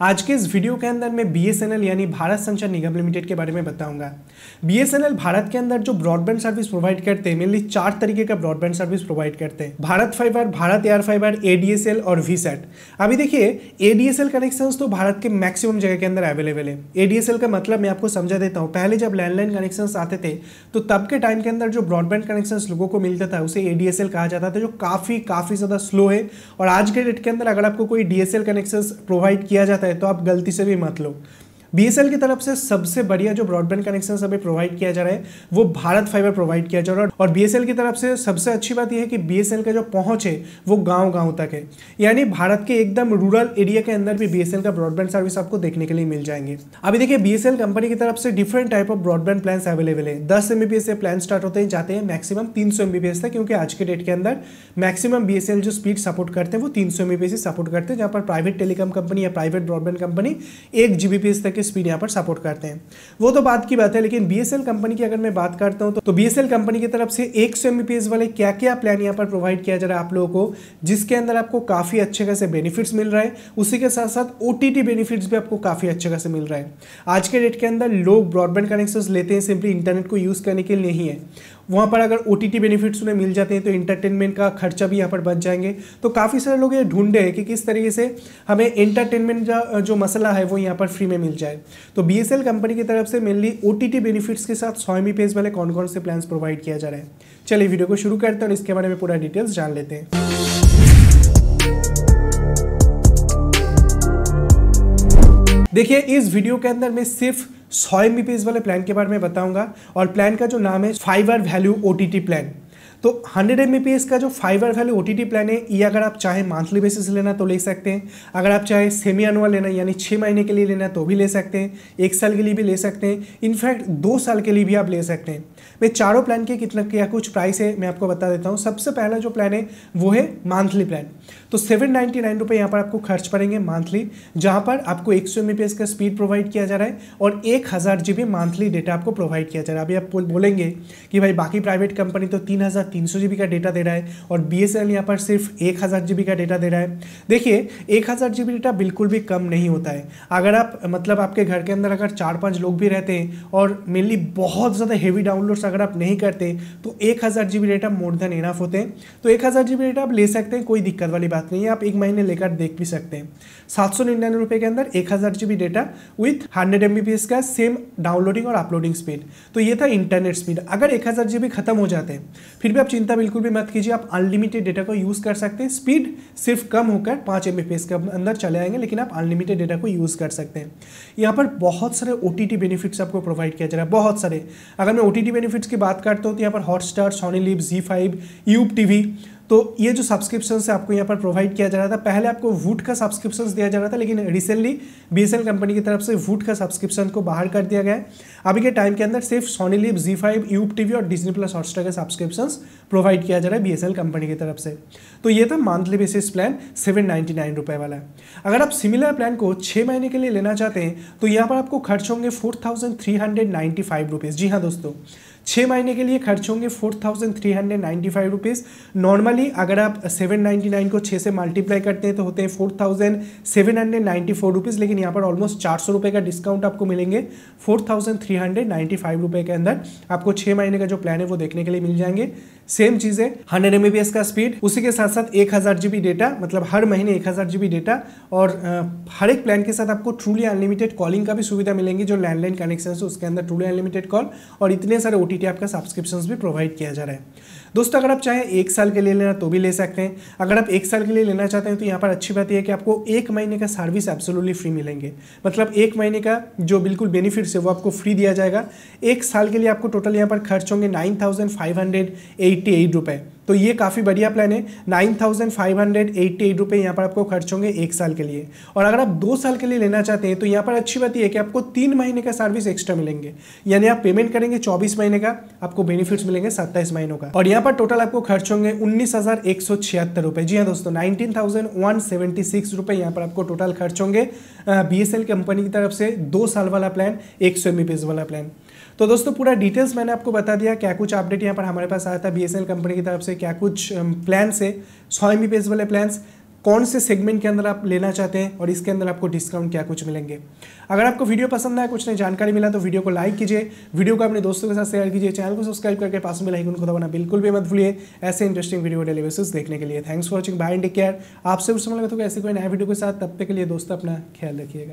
आज के इस वीडियो के अंदर मैं बीएसएनएल यानी भारत संचार निगम लिमिटेड के बारे में बताऊँगा। बीएसएनएल भारत के अंदर जो ब्रॉडबैंड सर्विस प्रोवाइड करते हैं मेनली चार तरीके का ब्रॉडबैंड सर्विस प्रोवाइड करते हैं। Bharat fiber Bharat air fiber ADSL और वीसेट अभी देखिए एडीएसएल कनेक्शन तो भारत के मैक्सिमम जगह के अंदर अवेलेबल है। एडीएसएल का मतलब मैं आपको समझा देता हूँ। पहले जब लैंडलाइन कनेक्शन आते थे तो तब के टाइम के अंदर जो ब्रॉडबैंड कनेक्शन लोगों को मिलता था, उसे एडीएसएल कहा जाता था, जो काफ़ी काफ़ी ज़्यादा स्लो है। और आज के डेट के अंदर अगर आपको कोई डीएसएल कनेक्शन प्रोवाइड किया जाता है तो आप गलती से भी मत लो। बीएसएल की तरफ़ से सबसे बढ़िया जो ब्रॉडबैंड कनेक्शन हमें प्रोवाइड किया जा रहा है, वो भारत फाइबर प्रोवाइड किया जा रहा है। और बीएसएल की तरफ़ से सबसे अच्छी बात यह है कि बीएसएल का जो पहुँच है वो गाँव गाँव तक है। यानी भारत के एकदम रूरल एरिया के अंदर भी बीएसएल का ब्रॉडबैंड सर्विस आपको देखने के लिए मिल जाएँगे। अभी देखिए बीएसएल कंपनी की तरफ़ से different type of broadband plan available है। दस एम से प्लान स्टार्ट होते हैं, जाते हैं मैक्सिमम तीन सौ तक, क्योंकि आज के डेट के अंदर मैक्सिमम बीएसएल जो स्पीड सपोर्ट करते हैं, वो तीन से सपोर्ट करते हैं, जहाँ पर प्राइवेट टेलीकॉम कंपनी या प्राइवेट ब्रॉडबैंड कंपनी एक जीबीपीएस तक की स्पीड यहाँ पर सपोर्ट करते हैं। वो तो बात की बात है, लेकिन बीएसएल कंपनी की अगर मैं बात करता हूँ तो बीएसएल कंपनी की तरफ़ से एक सौ वाले क्या क्या प्लान यहाँ पर प्रोवाइड किया जा रहा है आप लोगों को, जिसके अंदर आपको काफ़ी अच्छे खासे बेनिफिट्स मिल रहा है। उसी के साथ साथ ओ बेनिफिट्स भी आपको काफ़ी अच्छे खासे मिल रहा है। आज के डेट के अंदर लोग ब्रॉडबैंड कनेक्शन लेते हैं सिंपली इंटरनेट को यूज़ करने के लिए नहीं है। वहाँ पर अगर ओटीटी बेनिफिट्स उन्हें मिल जाते हैं तो इंटरटेनमेंट का खर्चा भी यहाँ पर बच जाएँगे। तो काफ़ी सारे लोग ये ढूंढे हैं कि किस तरीके से हमें इंटरटेनमेंट का जो मसला है, वो यहाँ पर फ्री में मिल जाए। तो BSL कंपनी की तरफ़ से मेनली ओ बेनिफिट्स के साथ सौ एम वाले कौन कौन से प्लान प्रोवाइड किया जा रहा है। चलिए वीडियो को शुरू करते हैं और इसके बारे में पूरा डिटेल्स जान लेते हैं। देखिए, इस वीडियो के अंदर मैं सिर्फ़ सौ एम वाले प्लान के बारे में बताऊँगा और प्लान का जो नाम है फाइवर वैल्यू ओटीटी प्लान तो 100 एम का जो फाइवर वैल्यू ओटीटी प्लान है, ये अगर आप चाहे मंथली बेसिस लेना तो ले सकते हैं। अगर आप चाहे सेमी अनुअल लेना, यानी छः महीने के लिए लेना तो भी ले सकते हैं। एक साल के लिए भी ले सकते हैं। इनफैक्ट दो साल के लिए भी आप ले सकते हैं। मैं चारों प्लान के कितना क्या कुछ प्राइस है, मैं आपको बता देता हूँ। सबसे पहला जो प्लान है, वो है मंथली प्लान तो सेवन नाइन्टी नाइन रुपये यहाँ पर आपको खर्च पड़ेंगे मंथली जहाँ पर आपको एक सौ एम का स्पीड प्रोवाइड किया जा रहा है और एक हज़ार जी बी मंथली डेटा आपको प्रोवाइड किया जा रहा है। अभी आप बोलेंगे कि भाई बाकी प्राइवेट कंपनी तो तीन हज़ार तीन सौ का डेटा दे रहा है और बी एस यहाँ पर सिर्फ़ एक हज़ार जी का डेटा दे रहा है। देखिए, एक हज़ार जी डेटा बिल्कुल भी कम नहीं होता है। अगर आप मतलब आपके घर के अंदर अगर चार पाँच लोग भी रहते हैं और मेनली बहुत ज़्यादा हेवी डाउनलोड्स अगर आप नहीं करते तो एक हज़ार G data more than enough होते हैं। तो एक हज़ार जी डेटा आप ले सकते हैं, कोई दिक्कत वाली बात नहीं है। आप एक महीने लेकर देख भी सकते हैं। सात सौ निन्यानवे रुपये के अंदर एक हज़ार G data with hundred M का सेम डाउनलोडिंग और अपलोडिंग स्पीड तो ये था इंटरनेट स्पीड अगर एक हज़ार जी खत्म हो जाते हैं, फिर आप चिंता बिल्कुल भी मत कीजिए, आप अनलिमिटेड डेटा को यूज़ कर सकते हैं। स्पीड सिर्फ़ कम होकर पाँच एम के अंदर चले आएँगे, लेकिन आप अनलिमिटेड डेटा को यूज़ कर सकते हैं। यहाँ पर बहुत सारे ओटीटी बेनिफिट्स आपको प्रोवाइड किया जा रहा है, बहुत सारे। अगर मैं ओटीटी बेनिफिट्स की बात करता हूँ तो यहाँ पर Hotstar Sony Liv Zee five Yupp TV तो ये जो सब्सक्रिप्शन है आपको यहाँ पर प्रोवाइड किया जा रहा था, पहले आपको वूट का सब्सक्रिप्शन दिया जा रहा था, लेकिन रिसेंटली बीएसएल कंपनी की तरफ़ से वूट का सब्सक्रिप्शन को बाहर कर दिया गया है। अभी के टाइम के अंदर सिर्फ़ Sony Liv Zee five Yupp TV और डिजनी प्लस हॉटस्टार का सब्सक्रिप्शन प्रोवाइड किया जा रहा है बीएसएल कंपनी की तरफ़ से। तो ये था monthly basis plan seven ninety nine वाला अगर आप सिमिलर प्लान को छः महीने के लिए लेना चाहते हैं तो यहाँ पर आपको खर्च होंगे four thousand three hundred five जी हाँ दोस्तों छः महीने के लिए खर्च होंगे four thousand three hundred ninety five rupees normally अगर आप सेवन नाइन्टी नाइन को छः से मल्टीप्लाई करते हैं तो होते हैं four thousand seven hundred ninety four rupees लेकिन यहाँ पर ऑलमोस्ट चार सौ रुपये का डिस्काउंट आपको मिलेंगे four thousand three hundred ninety five रुपये के अंदर। आपको छः महीने का जो प्लान है, वो देखने के लिए मिल जाएँगे। सेम चीज़ है हंड्रेड एम का स्पीड उसी के साथ साथ एक हज़ार जीबी डेटा मतलब हर महीने एक हज़ार जीबी डेटा और हर एक प्लान के साथ आपको ट्रूली अनलिमिटेड कॉलिंग का भी सुविधा मिलेंगी जो लैंडलाइन कनेक्शन है, उसके अंदर ट्रूली अनलिमिटेड कॉल और इतने सारे ओटीटी आपका सब्सक्रिप्शन भी प्रोवाइड किया जा रहा है। दोस्तों, अगर आप चाहें एक साल के लिए लेना तो भी ले सकते हैं। अगर आप एक साल के लिए लेना चाहते हैं तो यहाँ पर अच्छी बात यह है कि आपको एक महीने का सर्विस एब्सोल्युटली फ्री मिलेंगे। मतलब एक महीने का जो बिल्कुल बेनिफिट्स है वो आपको फ्री दिया जाएगा। एक साल के लिए आपको टोटल यहाँ पर खर्च होंगे nine thousand five hundred eighty eight रुपये तो ये काफ़ी बढ़िया प्लान है। Nine thousand five hundred eighty eight रुपये यहाँ पर आपको खर्च होंगे एक साल के लिए। और अगर आप दो साल के लिए लेना चाहते हैं तो यहाँ पर अच्छी बात यह है कि आपको तीन महीने का सर्विस एक्स्ट्रा मिलेंगे। यानी आप पेमेंट करेंगे चौबीस महीने का, आपको बेनिफिट्स मिलेंगे सत्ताईस महीनों का। और यहाँ पर टोटल आपको खर्च होंगे उन्नीस जी हाँ दोस्तों, नाइनटीन थाउज़ेंड यहाँ पर आपको टोटल खर्च होंगे। बी एस एल कंपनी की तरफ़ से दो साल वाला प्लान एक सौ वाला प्लान तो दोस्तों, पूरा डिटेल्स मैंने आपको बता दिया, क्या कुछ अपडेट यहाँ पर हमारे पास आया था बी कंपनी की तरफ़ से, क्या कुछ प्लान्स है, सौ एम वाले प्लान्स कौन से सेगमेंट के अंदर आप लेना चाहते हैं और इसके अंदर आपको डिस्काउंट क्या कुछ मिलेंगे। अगर आपको वीडियो पसंद आया, कुछ नहीं जानकारी मिला तो वीडियो को लाइक कीजिए वीडियो को अपने दोस्तों के साथ शेयर कीजिए चैनल को सब्सक्राइब करके पास में लाइक उनको दबाना बिल्कुल भी मत भूलिए, ऐसे इंटरेस्टिंग वीडियो डेली देखने के लिए। Thanks for watching bye take care आपसे उस समय लगा तो ऐसे कोई नया वीडियो के साथ, तब तक के लिए दोस्तों अपना ख्याल रखिएगा।